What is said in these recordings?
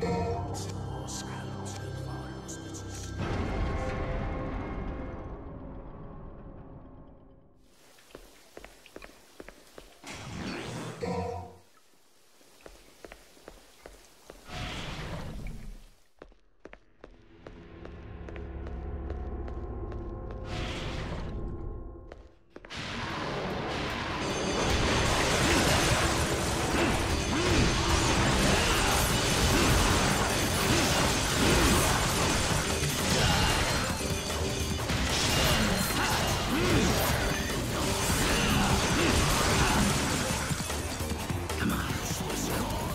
Bye. Gone.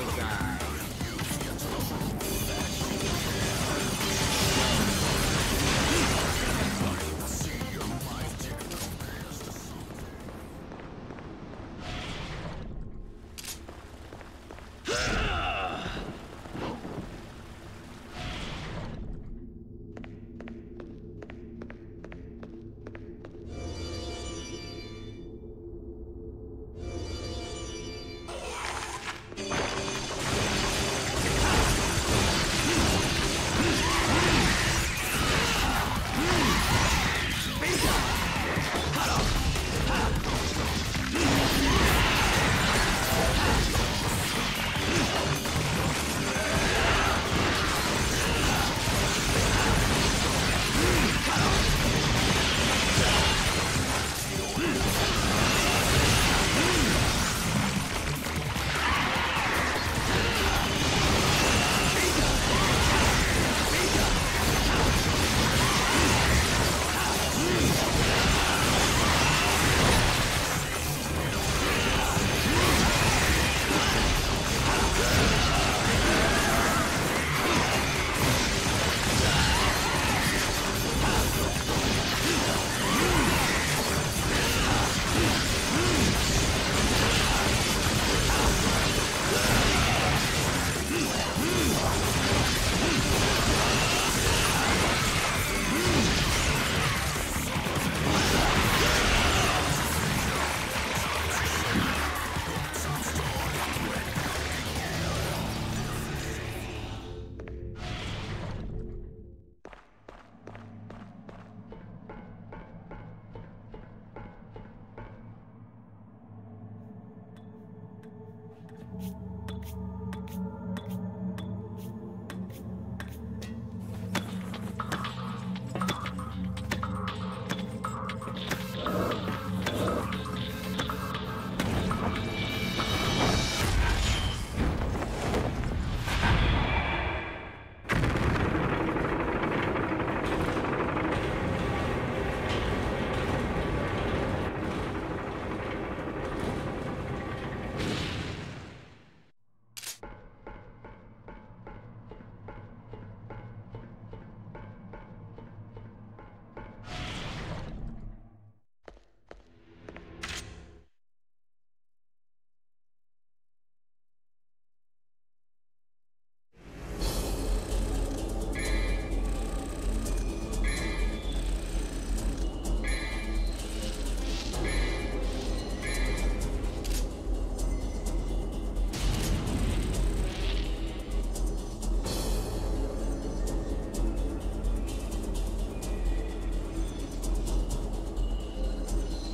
Thank God.